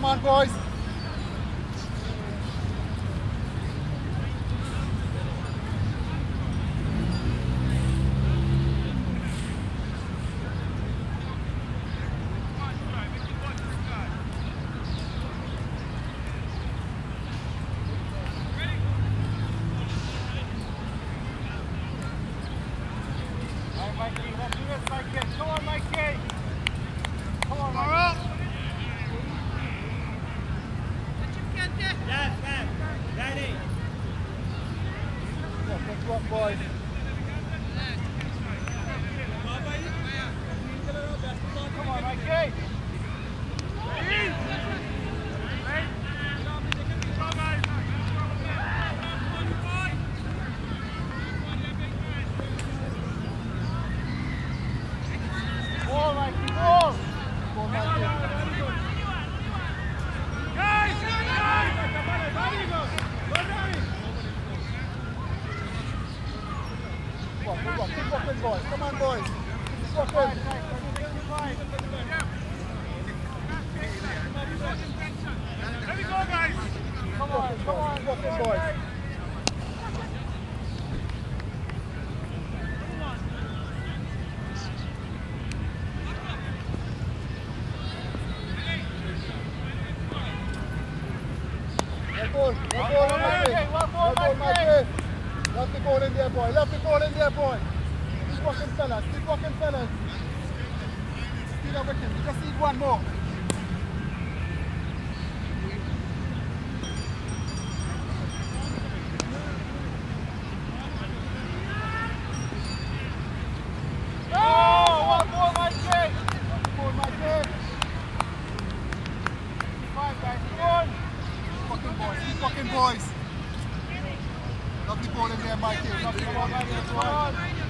Come on, boys. that boy. Thank you.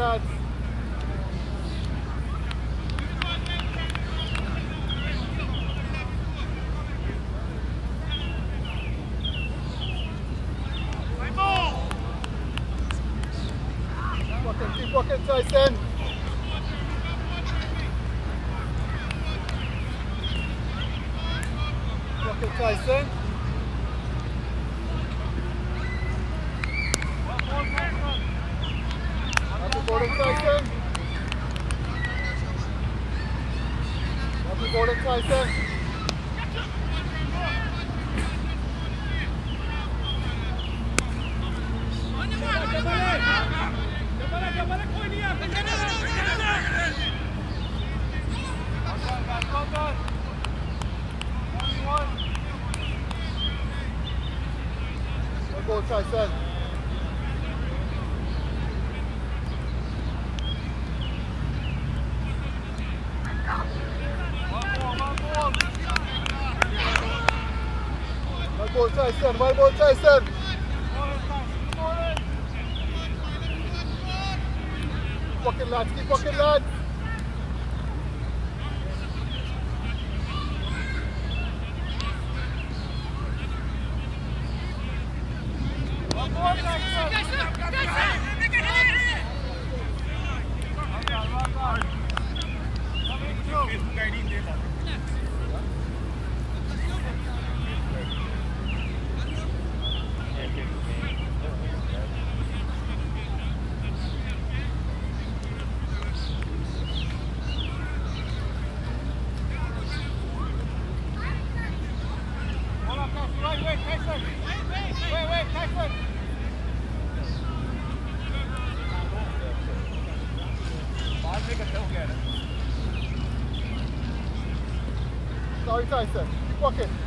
keep Tyson, keep walking.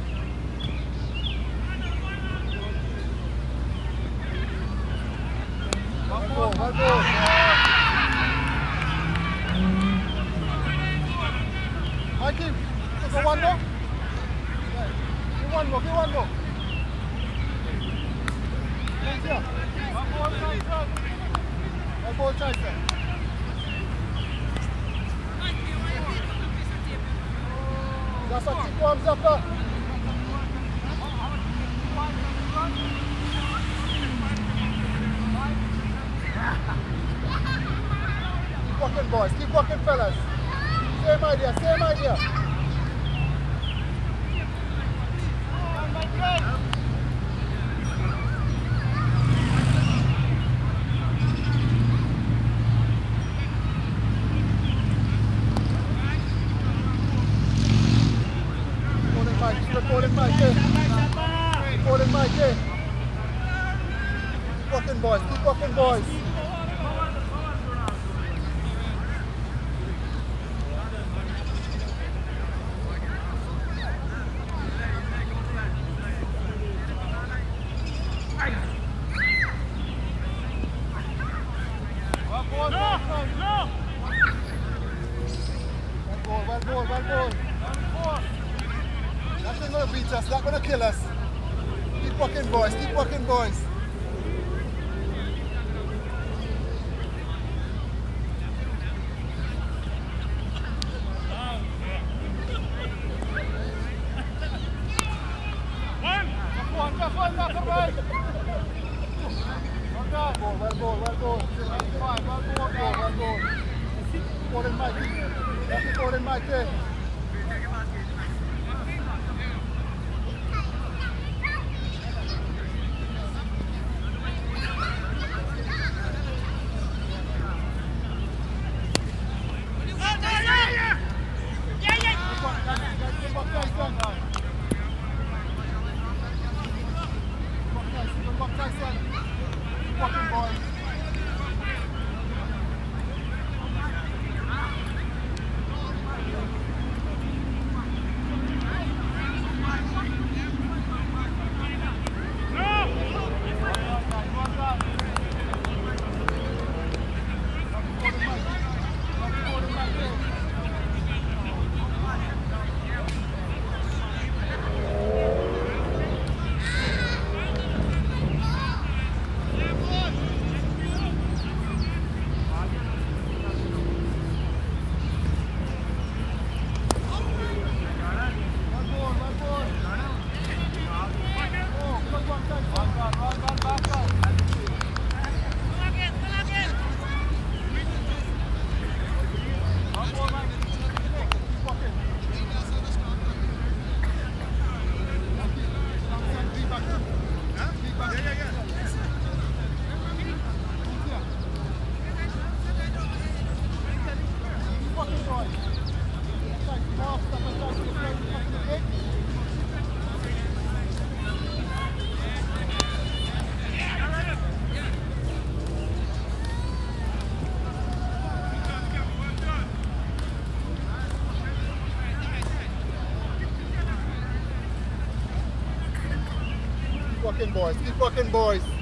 fucking boys. Keep fucking boys.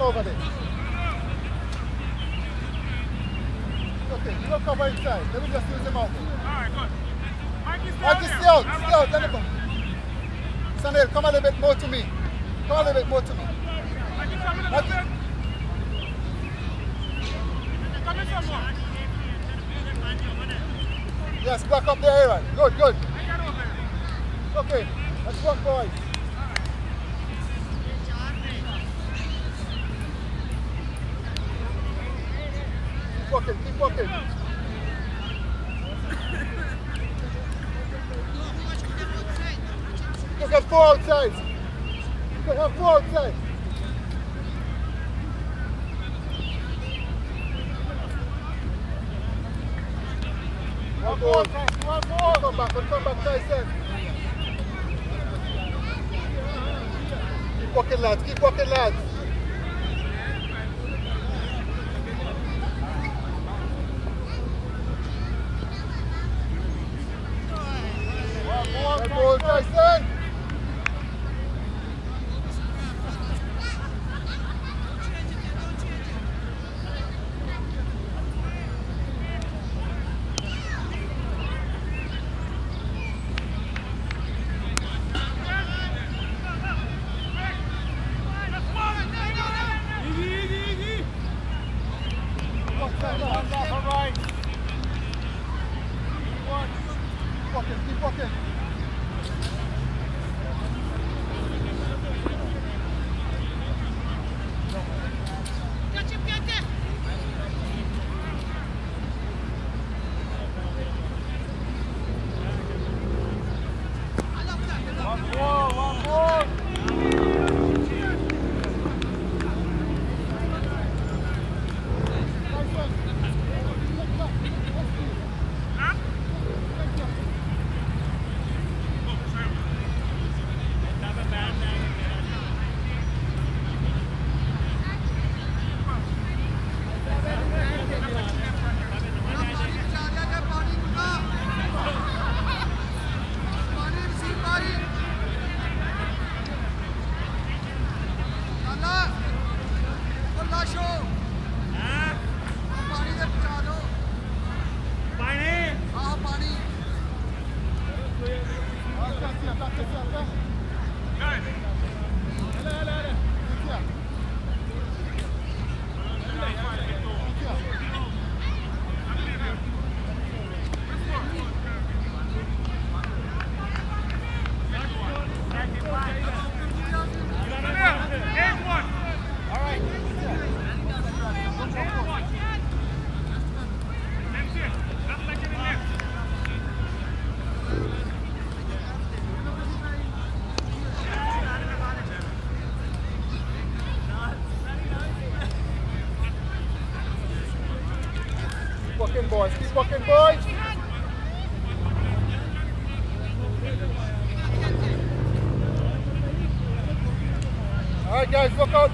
up over there. Okay, you don't cover inside. Let me just use him out. Alright, good. Mike is Mike, stay out. Stay out. Stay out. Sanel, come a little bit more to me. Come a little bit more to me. Marcus. Come a little more. Yes, back up there, area. Good, good. Okay, let's walk, boys. bucket. You can have four outsides. You can have four outsides.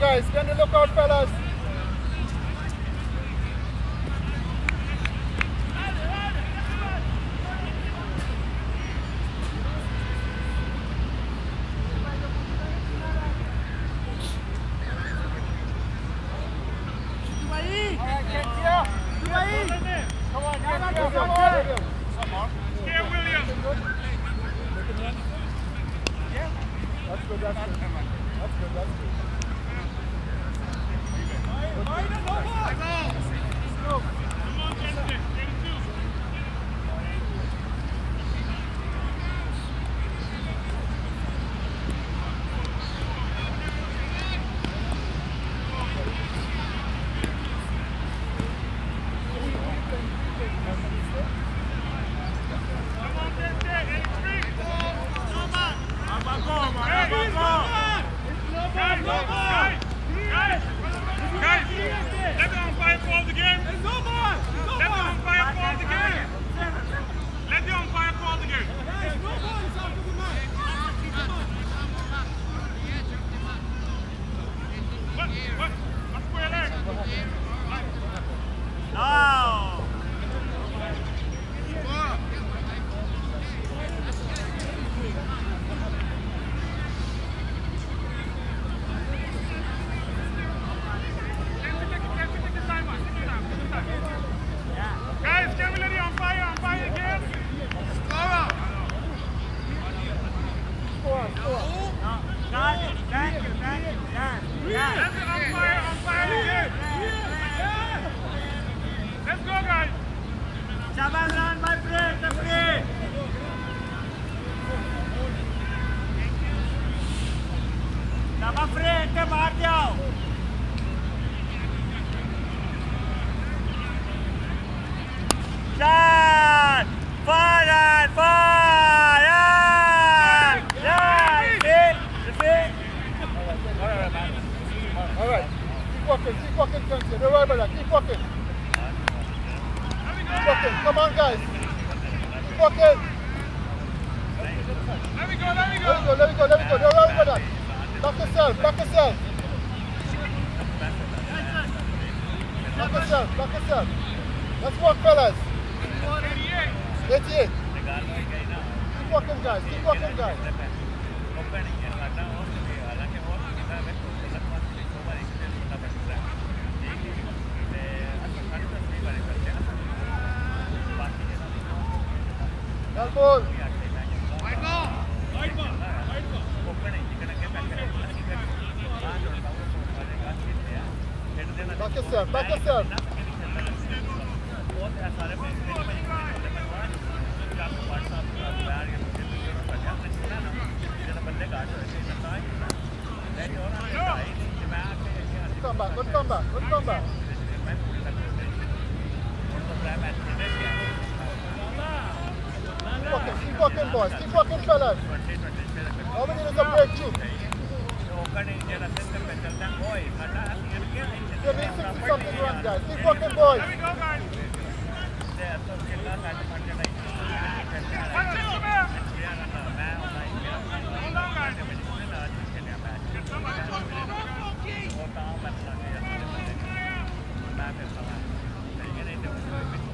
guys. stand the lookout, fellas. You need 60 something run, guys. Keep walking, boys. Let me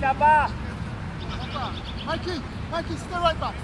Right, Mikey, Mikey, stay right back.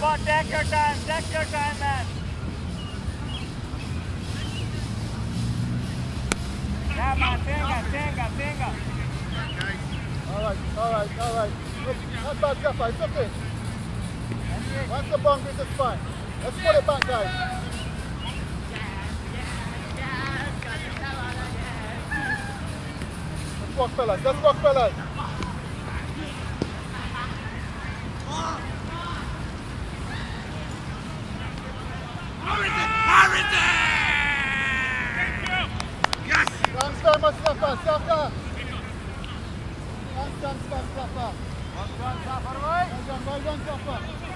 Come on, take your time, deck your time, man. Yeah, man, tenga, tenga, tenga. All right, all right, all right. Not bad, Jeff. fine, it's okay. Once the boundaries, it's fine. Let's put it back, guys. Let's walk, fellas. Let's walk, fellas. Stop, stop, stop, stop. Well done, Safa, right? Well done, well done, Safa.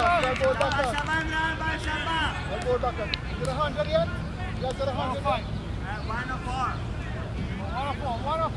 Ram by Shaban. Well ball back up. Is it a hundred yet? Yes, is it a hundred yet? Uh, one of four. One of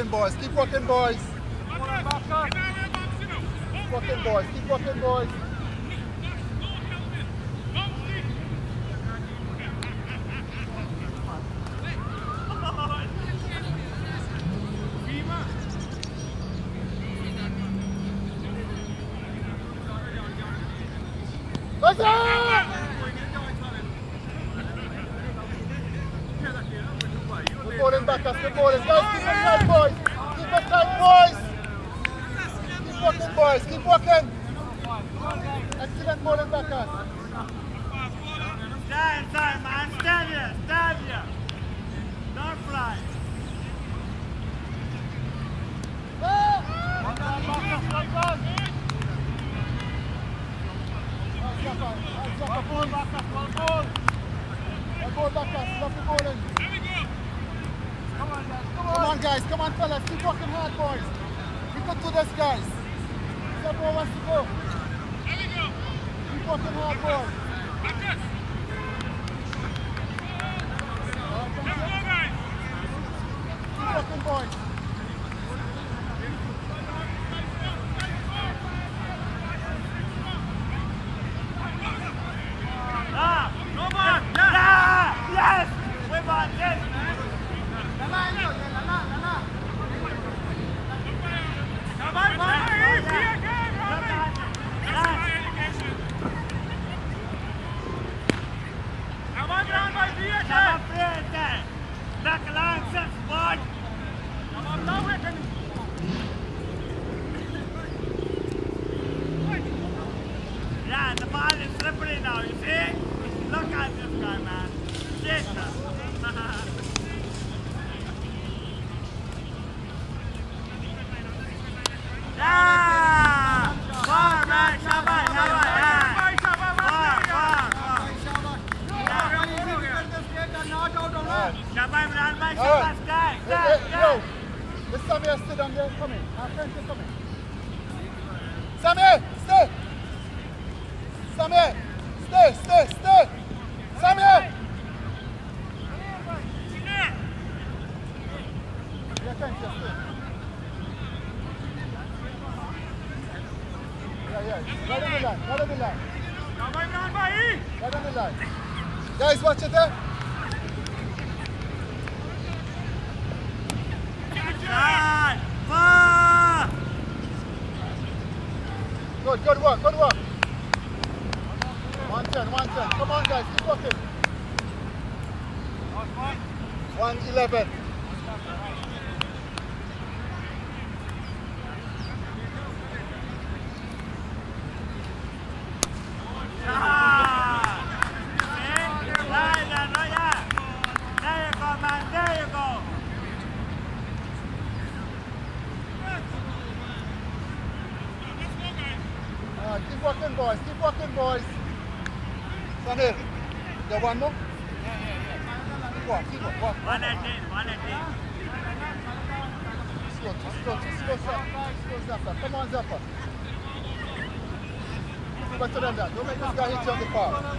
walking, boys. Keep walking, boys. Keep walking, boys. Keep walking, boys. Let's go! Good bowling back us, good bowling. Guys, keep it tight, boys. Keep it tight, boys. Keep walking, boys. Keep walking. Excellent bowling back us. Stand inside, man. Stand here, stand here. Don't fly. Ball back us, ball ball. Ball back us, love the bowling. Come on, guys. Come on. guys. Come on, fellas. Keep working hard, boys. We can do this, guys. Everyone wants to go. Keep working hard, boys. Keep working, boys. Good, good work, good work. 110, 110. Come on, guys, keep working. 111. 挂了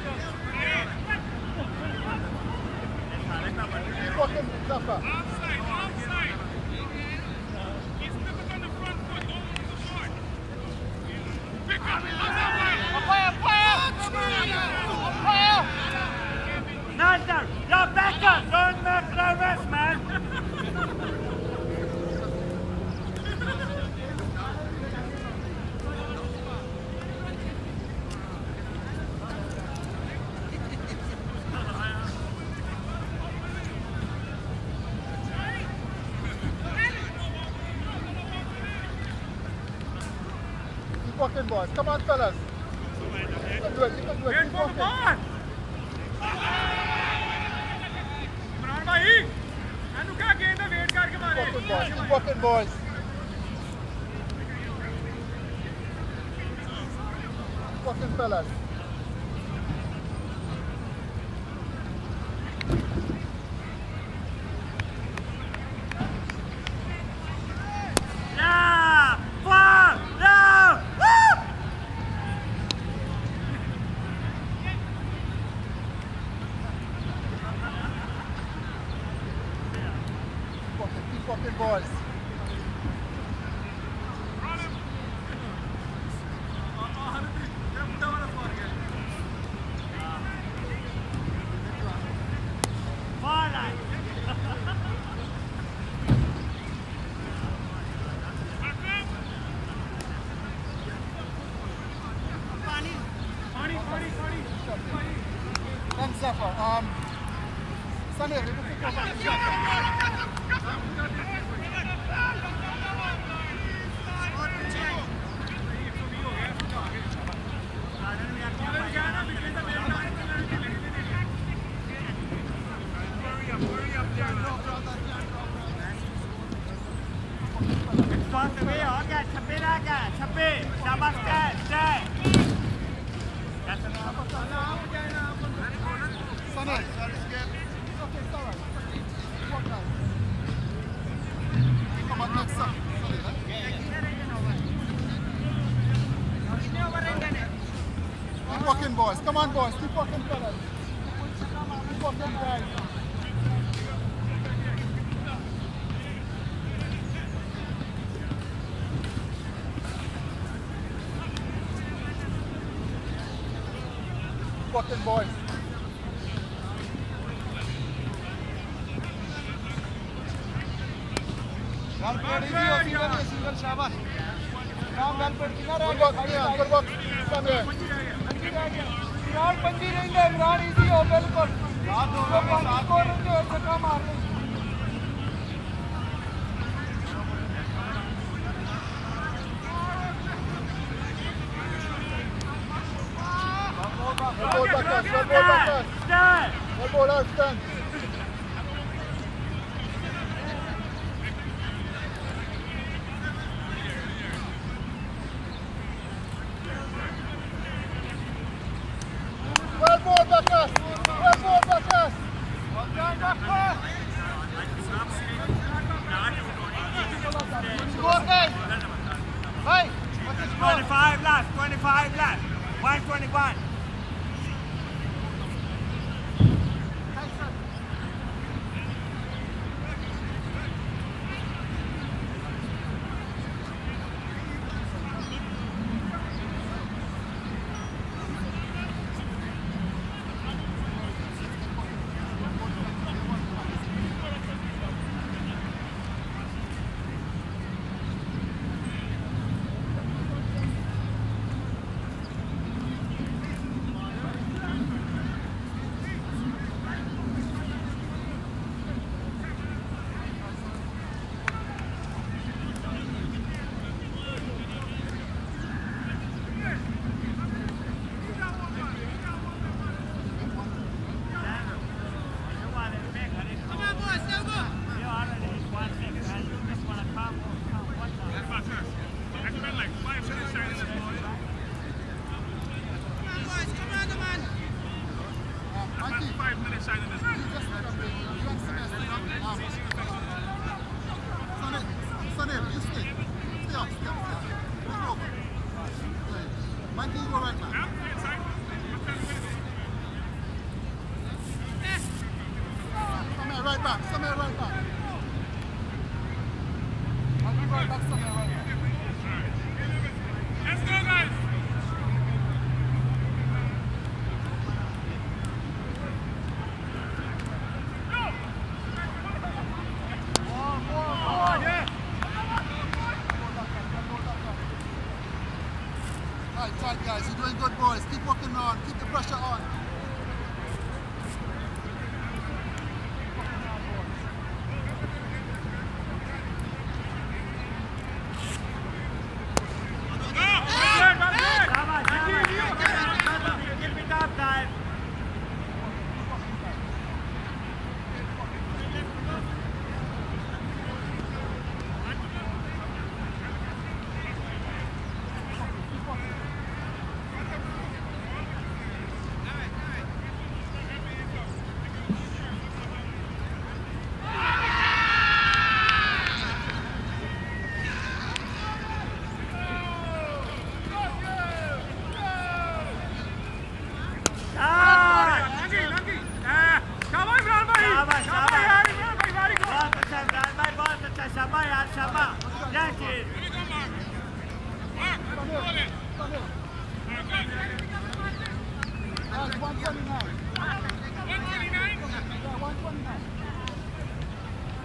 boys. Come on, fellas.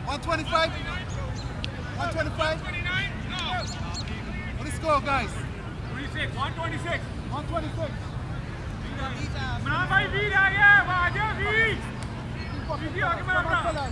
125? 125? 129? No. What is score, guys? 26. 126. 126. Brava e vira aí, vai, Davi! Vivi, olha que maravilha!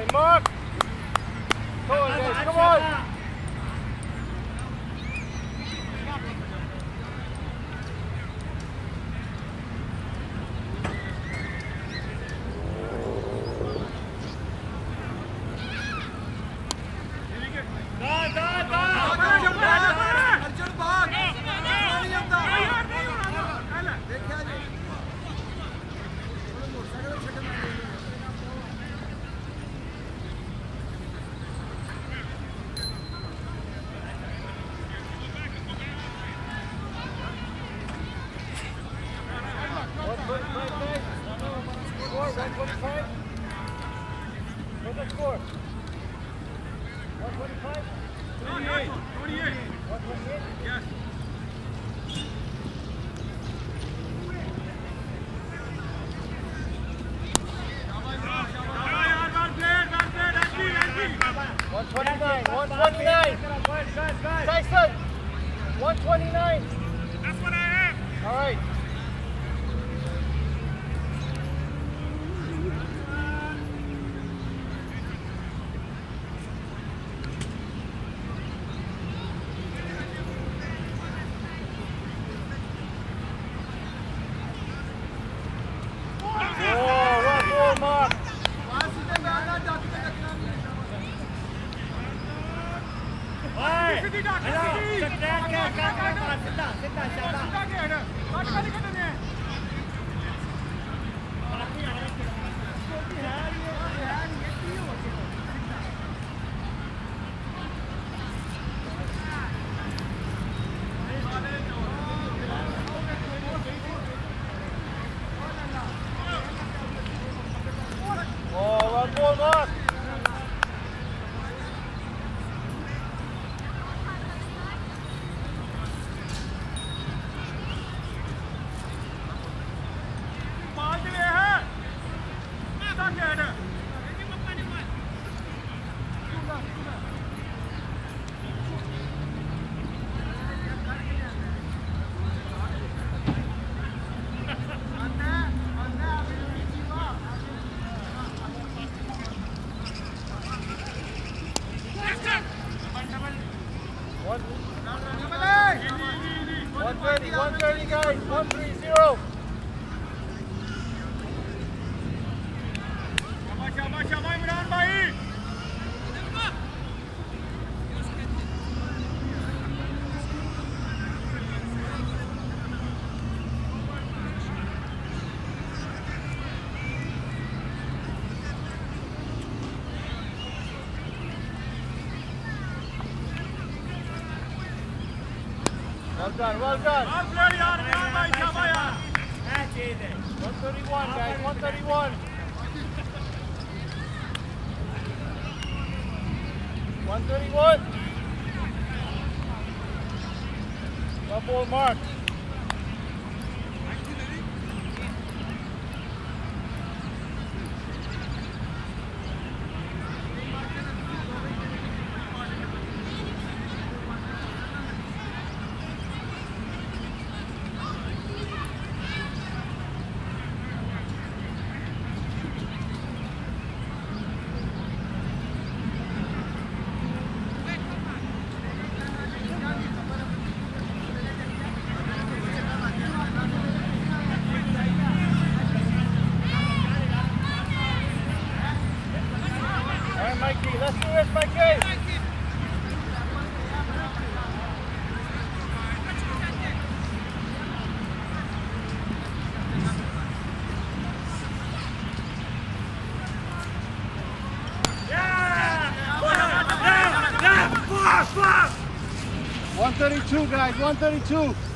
All right, Mark. Go, Mark! done, well done. 131, guys, 131. 131. Double mark. 132, guys, 132.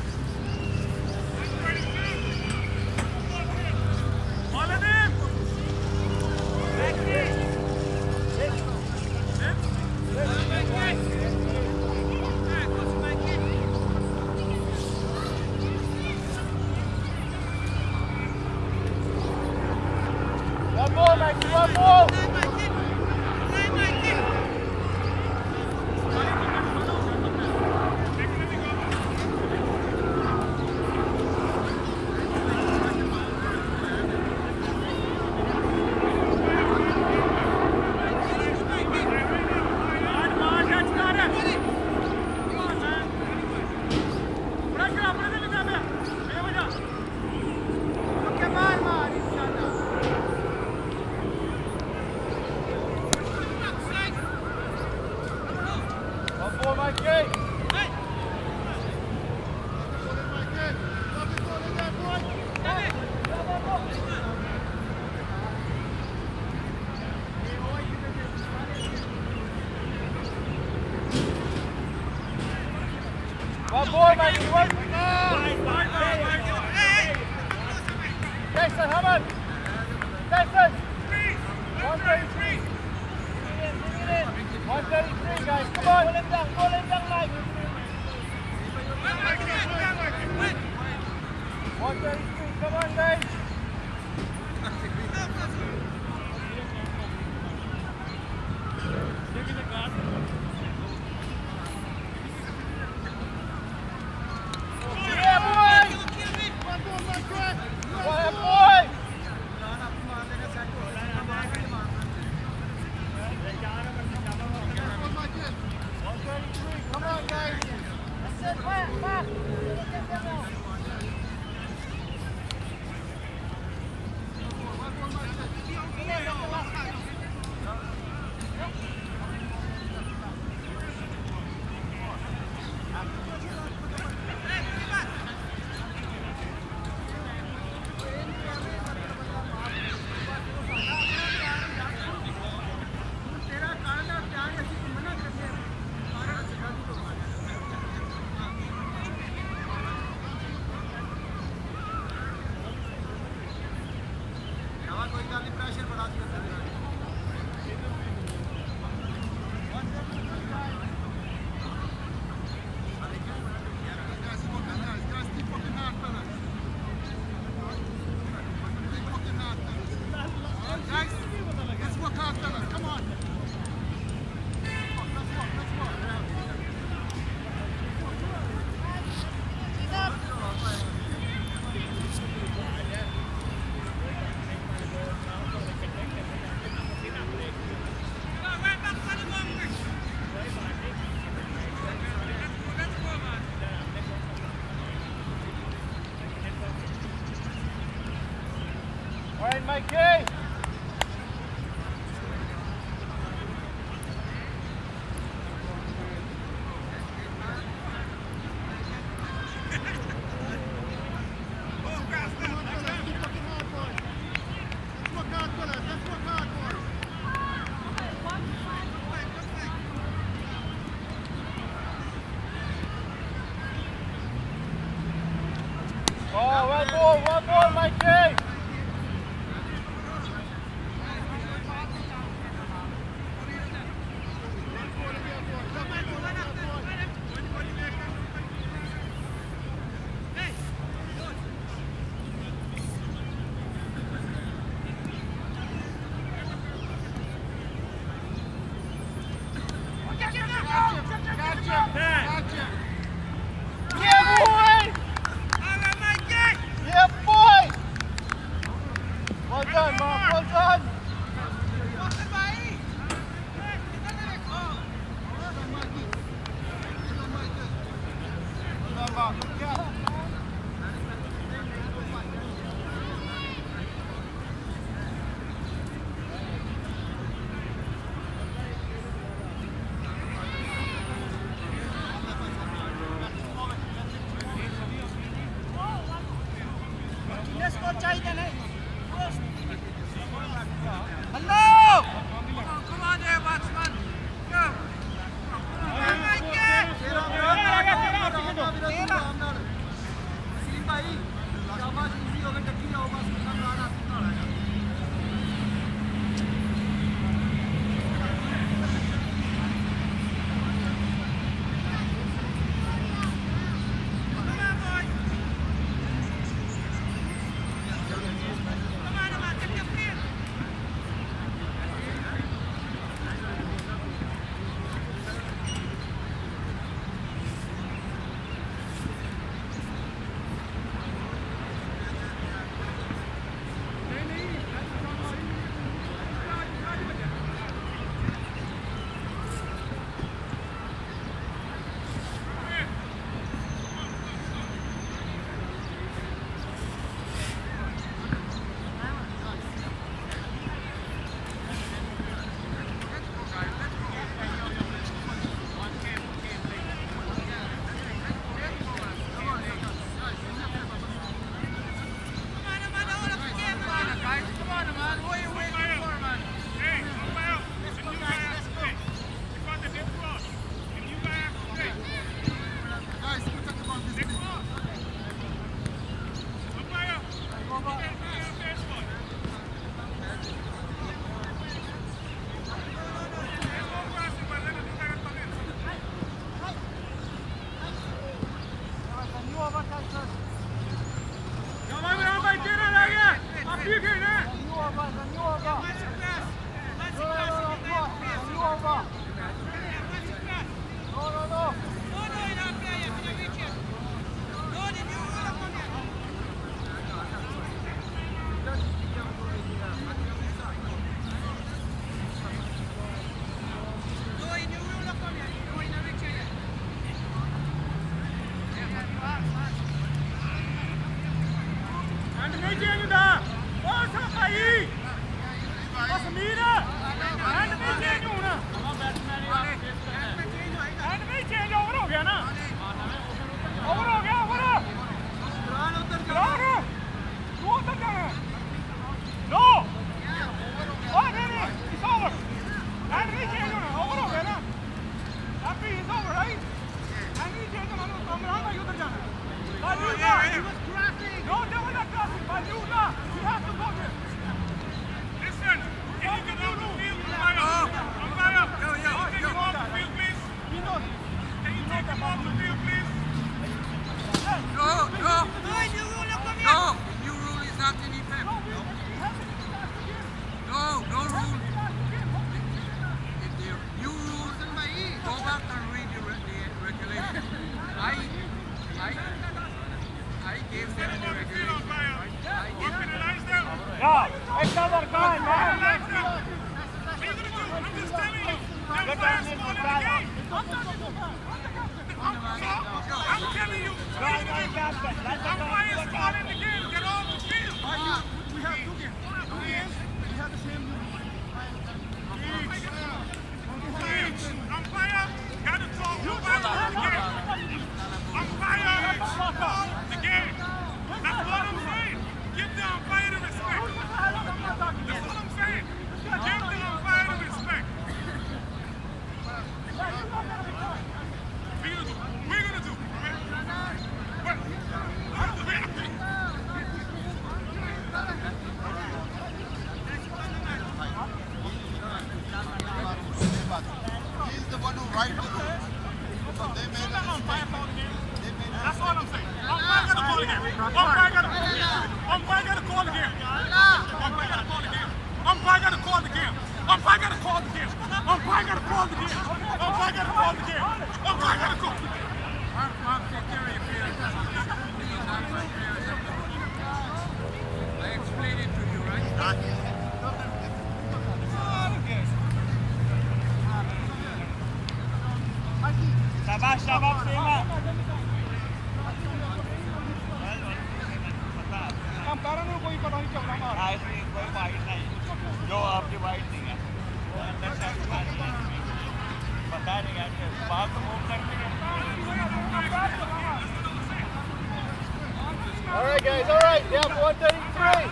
guys. All right, down 133.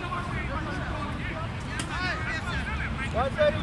133.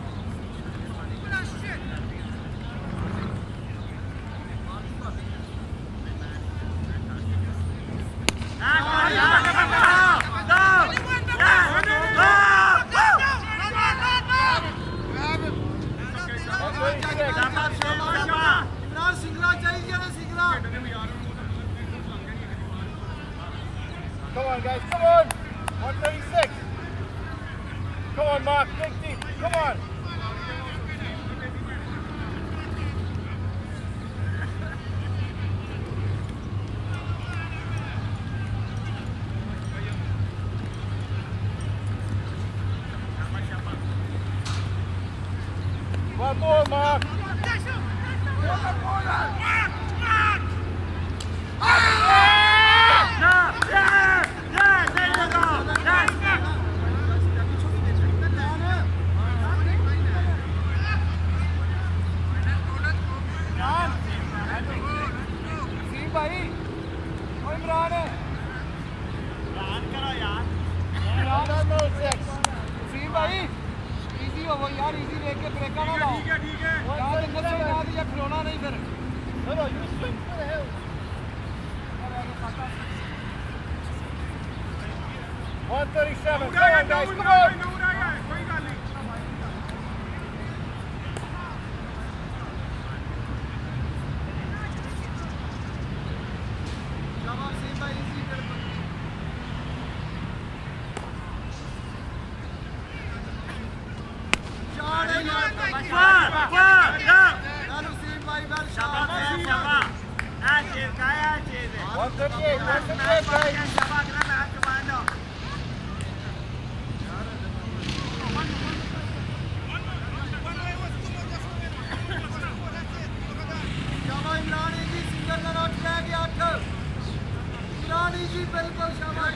Imran easy बिल्कुल शाबाश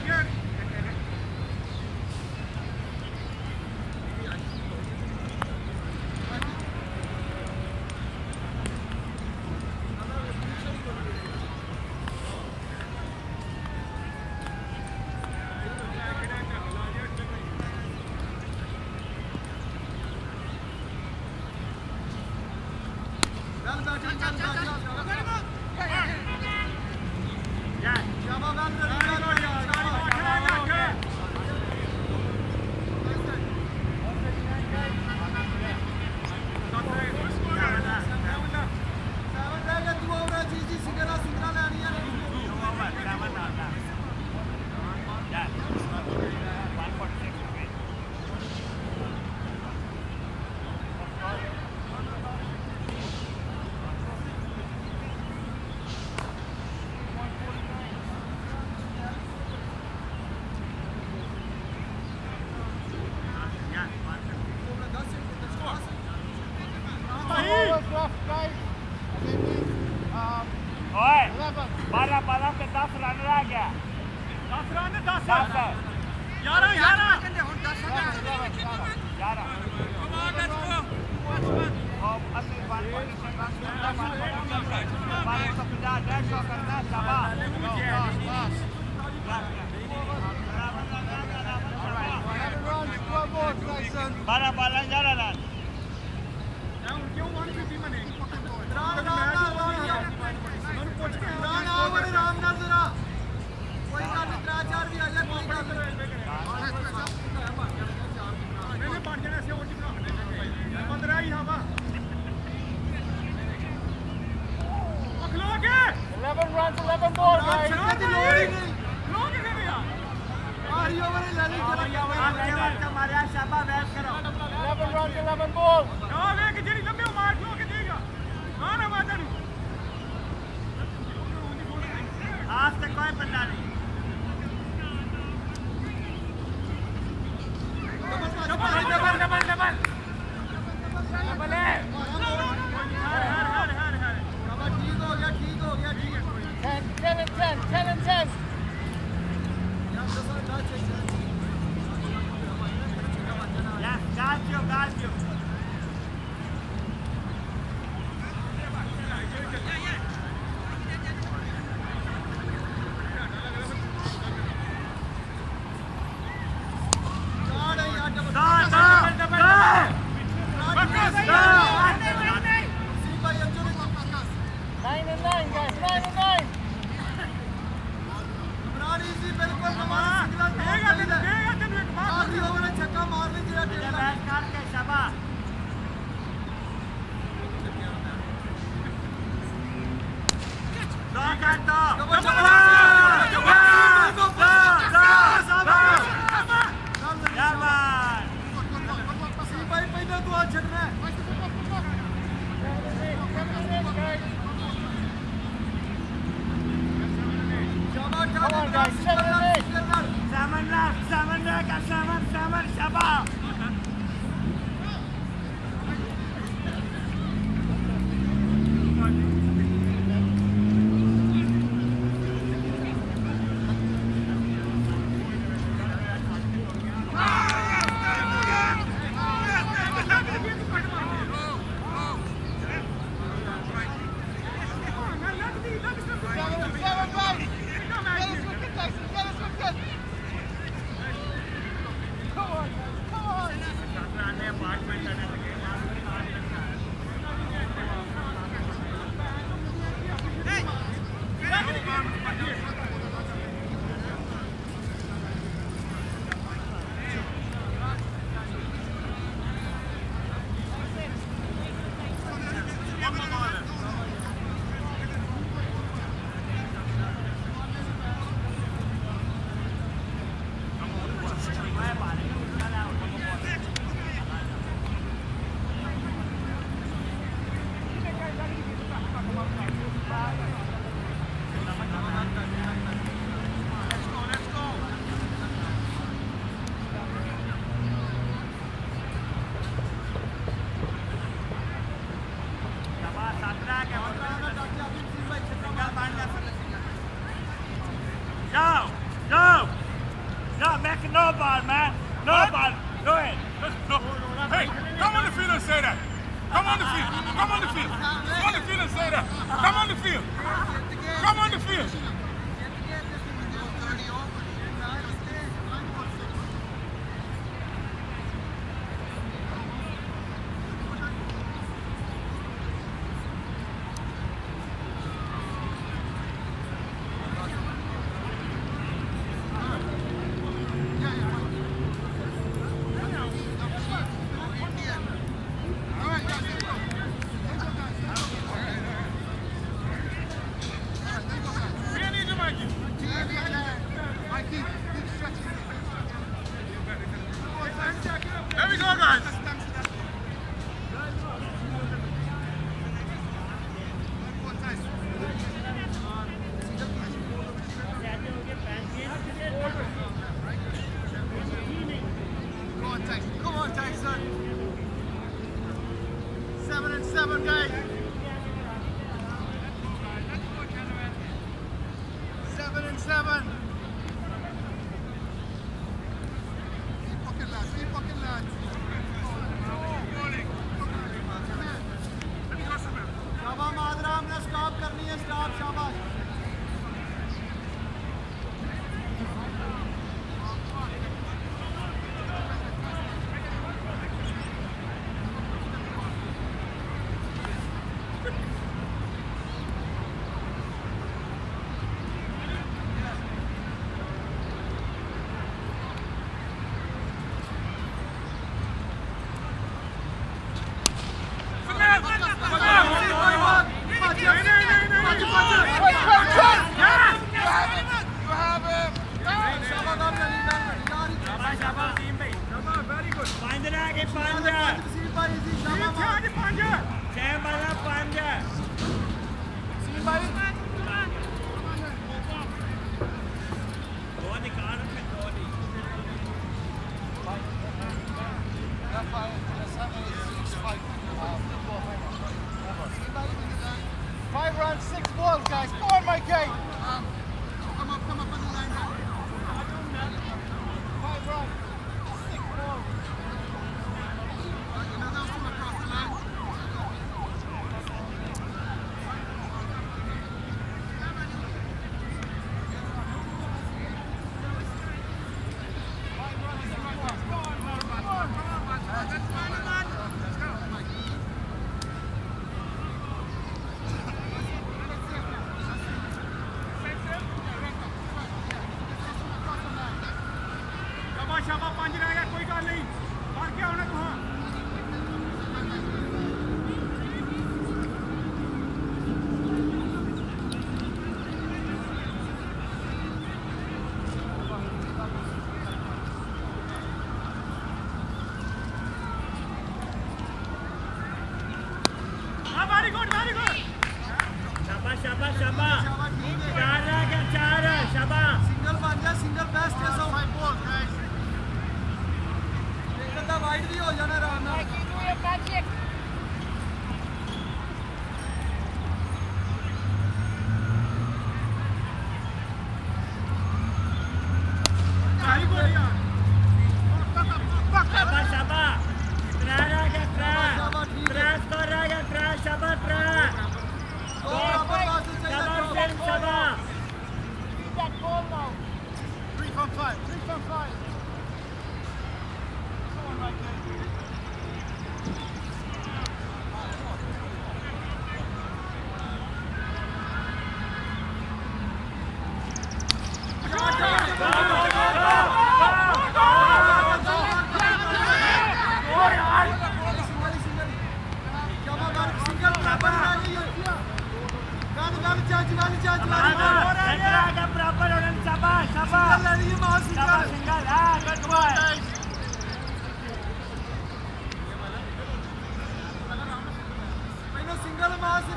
करो मां से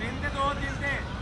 मेरे दो तीन थे